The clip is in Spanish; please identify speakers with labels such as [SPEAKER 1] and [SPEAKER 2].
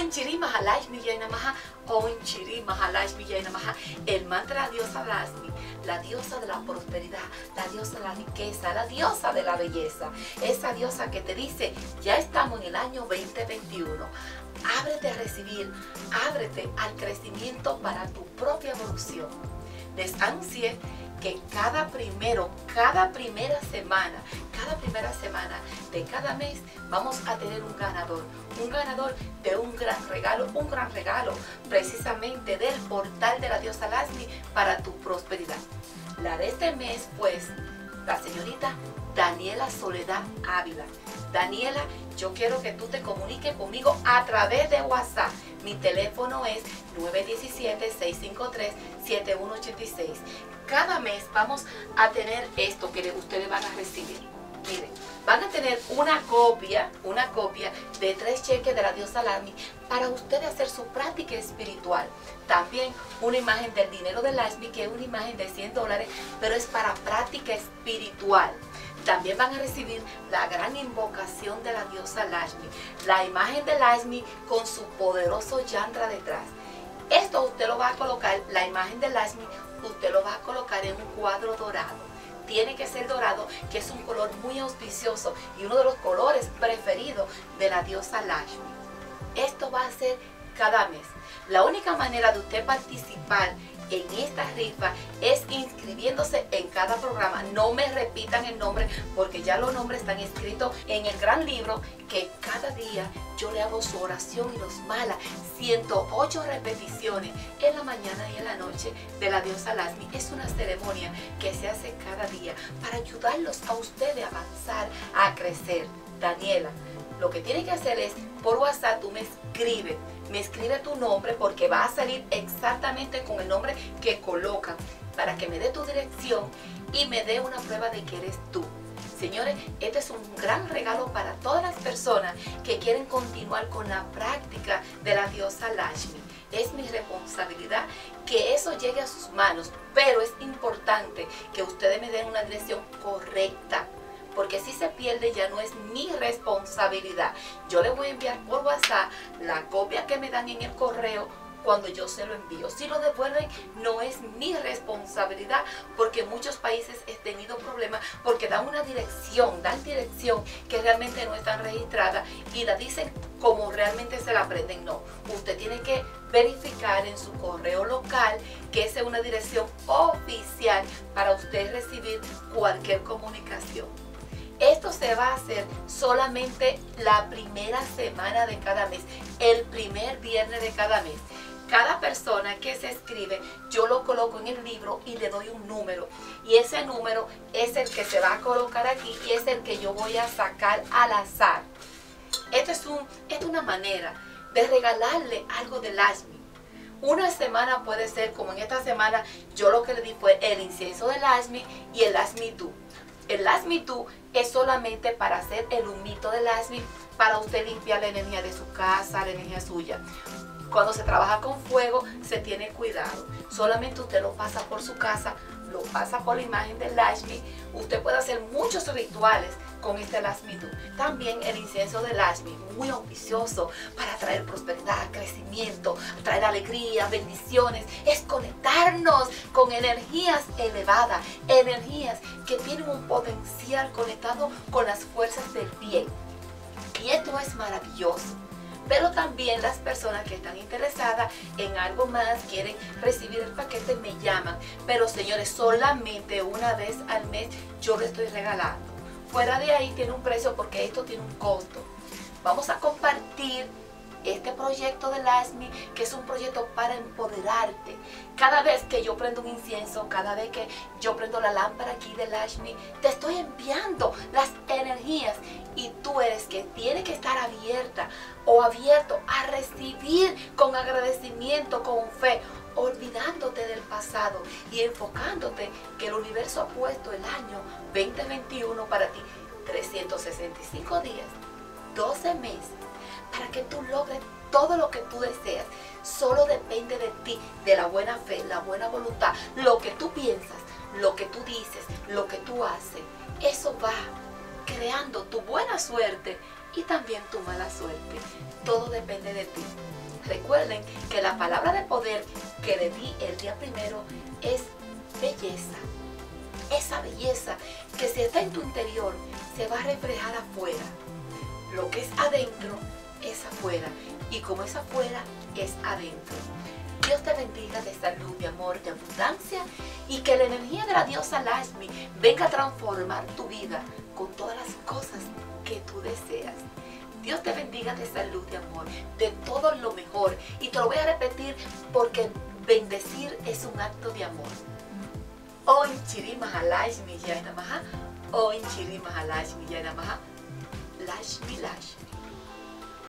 [SPEAKER 1] Om Chiri Mahalashmi Namaha, Om Chiri Mahalashmi Namaha. El mantra de la diosa Lasmi, la diosa de la prosperidad, la diosa de la riqueza, la diosa de la belleza. Esa diosa que te dice, ya estamos en el año 2021. Ábrete a recibir, ábrete al crecimiento para tu propia evolución. Desansie que cada primero, cada primera semana, cada primera semana de cada mes vamos a tener un ganador, un ganador de un gran regalo, un gran regalo precisamente del portal de la diosa Lasmi para tu prosperidad. La de este mes, pues, la señorita Daniela Soledad Ávila. Daniela, yo quiero que tú te comuniques conmigo a través de WhatsApp. Mi teléfono es 917-653-7186. Cada mes vamos a tener esto que ustedes van a recibir. Miren, van a tener una copia, una copia de tres cheques de la diosa Lami para ustedes hacer su práctica espiritual. También una imagen del dinero de Lasmi, que es una imagen de 100 dólares, pero es para práctica espiritual. También van a recibir la gran invocación de la diosa Lashmi, la imagen de Lashmi con su poderoso yantra detrás. Esto usted lo va a colocar, la imagen de Lashmi, usted lo va a colocar en un cuadro dorado. Tiene que ser dorado, que es un color muy auspicioso y uno de los colores preferidos de la diosa Lashmi. Esto va a ser cada mes. La única manera de usted participar en esta rifa es inscribiéndose en cada programa. No me repitan el nombre porque ya los nombres están escritos en el gran libro que cada día yo le hago su oración y los mala 108 repeticiones en la mañana y en la noche de la diosa Lasmi. Es una ceremonia que se hace cada día para ayudarlos a ustedes a avanzar, a crecer. Daniela, lo que tiene que hacer es por WhatsApp tú me escribes me escribe tu nombre porque va a salir exactamente con el nombre que coloca para que me dé tu dirección y me dé una prueba de que eres tú. Señores, este es un gran regalo para todas las personas que quieren continuar con la práctica de la diosa Lashmi. Es mi responsabilidad que eso llegue a sus manos, pero es importante que ustedes me den una dirección correcta porque si se pierde ya no es mi responsabilidad. Yo le voy a enviar por WhatsApp la copia que me dan en el correo cuando yo se lo envío. Si lo devuelven, no es mi responsabilidad, porque muchos países he tenido problemas porque dan una dirección, dan dirección que realmente no están registradas y la dicen como realmente se la aprenden. No, usted tiene que verificar en su correo local que esa es una dirección oficial para usted recibir cualquier comunicación. Esto se va a hacer solamente la primera semana de cada mes, el primer viernes de cada mes. Cada persona que se escribe, yo lo coloco en el libro y le doy un número. Y ese número es el que se va a colocar aquí y es el que yo voy a sacar al azar. Esto es, un, es una manera de regalarle algo del ASMI. Una semana puede ser como en esta semana, yo lo que le di fue el incienso del ASMI y el ASMI tú. El Lasmi tú es solamente para hacer el humito del Lasmi para usted limpiar la energía de su casa, la energía suya. Cuando se trabaja con fuego se tiene cuidado. Solamente usted lo pasa por su casa, lo pasa por la imagen del Lashmi. Usted puede hacer muchos rituales con este Lashmi También el incienso del Lashmi, muy auspicioso para traer prosperidad, crecimiento, traer alegría, bendiciones. Es conectarnos con energías elevadas, energías que tienen un potencial conectado con las fuerzas del bien. Y esto es maravilloso pero también las personas que están interesadas en algo más, quieren recibir el paquete, me llaman. Pero señores, solamente una vez al mes yo le estoy regalando. Fuera de ahí tiene un precio porque esto tiene un costo. Vamos a compartir este proyecto de LASMI, que es un proyecto para empoderarte. Cada vez que yo prendo un incienso, cada vez que yo prendo la lámpara aquí de LASMI, te estoy enviando las energías y tú eres que tiene que estar abierta o abierto a recibir con agradecimiento, con fe, olvidándote del pasado y enfocándote que el universo ha puesto el año 2021 para ti 365 días, 12 meses para que tú logres todo lo que tú deseas. Solo depende de ti, de la buena fe, la buena voluntad, lo que tú piensas, lo que tú dices, lo que tú haces. Eso va creando tu buena suerte y también tu mala suerte. Todo depende de ti. Recuerden que la palabra de poder que le di el día primero es belleza. Esa belleza que si está en tu interior se va a reflejar afuera. Lo que es adentro es afuera y como es afuera es adentro. Dios te bendiga de salud, de amor, de abundancia y que la energía de la diosa Lashmi venga a transformar tu vida con todas las cosas que tú deseas. Dios te bendiga de salud, de amor, de todo lo mejor. Y te lo voy a repetir porque bendecir es un acto de amor. Om Chiri Mahalashmi Jai Namaha. Om Chiri Mahalashmi Jai Namaha. Lashmi Lashmi.